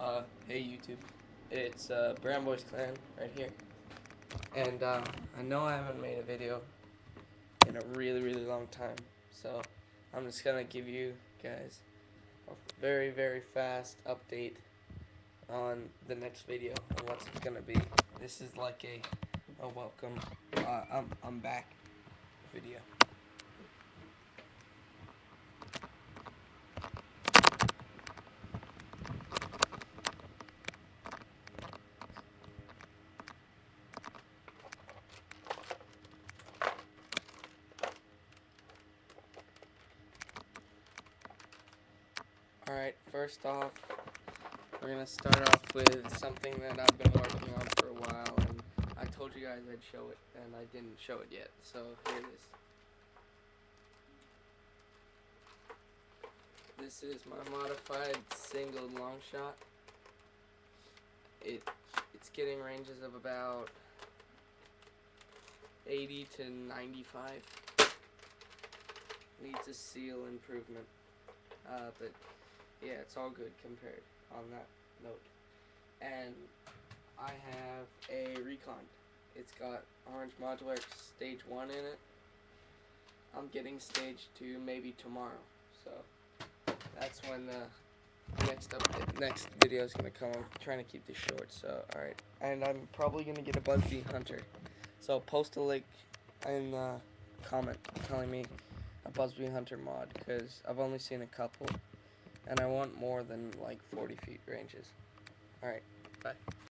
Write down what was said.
Uh, hey YouTube, it's uh, Brown Boys Clan right here, and uh, I know I haven't made a video in a really really long time, so I'm just gonna give you guys a very very fast update on the next video and what's gonna be. This is like a a welcome, uh, I'm I'm back video. Alright, first off, we're gonna start off with something that I've been working on for a while, and I told you guys I'd show it, and I didn't show it yet, so here it is. This is my modified single long shot. It it's getting ranges of about 80 to 95. Needs a seal improvement, uh, but yeah, it's all good compared on that note. And I have a Recon. It's got Orange Modular Stage 1 in it. I'm getting Stage 2 maybe tomorrow. So that's when the next up next video is gonna come. I'm trying to keep this short, so alright. And I'm probably gonna get a Buzz Bee Hunter. So post a link in the comment telling me a Buzz Bee Hunter mod because I've only seen a couple and I want more than like 40 feet ranges. Alright, bye.